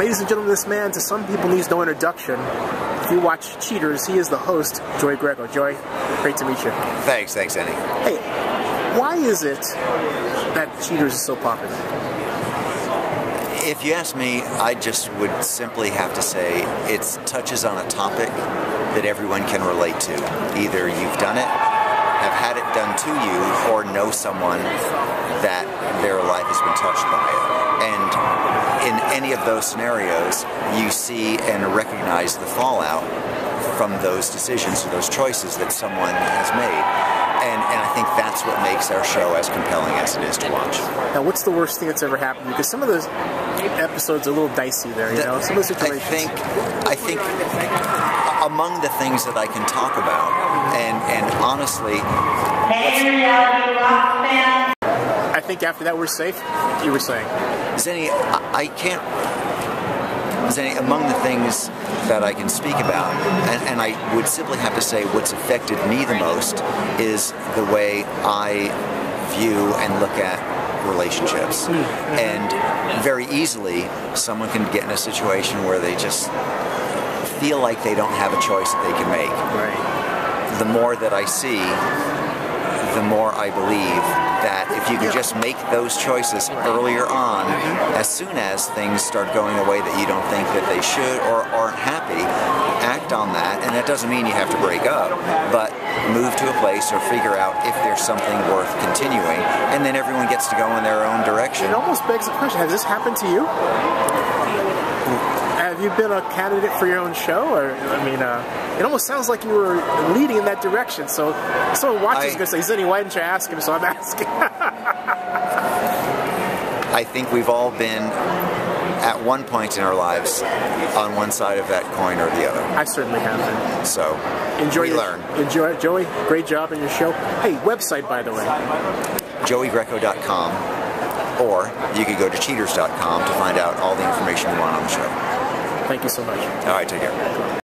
Ladies and gentlemen, this man to some people needs no introduction. If you watch Cheaters, he is the host, Joey Greco. Joey, great to meet you. Thanks, thanks, Andy. Hey, why is it that Cheaters is so popular? If you ask me, I just would simply have to say it touches on a topic that everyone can relate to. Either you've done it, have had it done to you, or know someone that their life has been touched by it. And in any of those scenarios, you see and recognize the fallout from those decisions or those choices that someone has made. And, and I think that's what makes our show as compelling as it is to watch. Now, what's the worst thing that's ever happened? Because some of those episodes are a little dicey there, you know, some of the situations. I think, I think among the things that I can talk about, and, and honestly, I think after that we're safe. You were saying, Zennie, I can't. Zennie, among the things that I can speak about, and, and I would simply have to say what's affected me the most is the way I view and look at relationships. Mm-hmm. And very easily, someone can get in a situation where they just feel like they don't have a choice that they can make. Right. The more that I see, the more I believe that if you could just make those choices earlier on, mm-hmm. as soon as things start going the way that you don't think that they should or aren't happy, act on that. And that doesn't mean you have to break up, but move to a place or figure out if there's something worth continuing. And then everyone gets to go in their own direction. It almost begs the question has this happened to you? have you been a candidate for your own show? Or I mean, uh, it almost sounds like you were leading in that direction. So someone watching is going to say, "Zennie, why didn't you ask him?" So I'm asking. I think we've all been at one point in our lives on one side of that coin or the other. I certainly have been. So enjoy we learn. Enjoy, Joey. Great job in your show. Hey, website by the way. JoeyGreco.com or you could go to cheaters.com to find out all the information you want on the show. Thank you so much. All right, take care.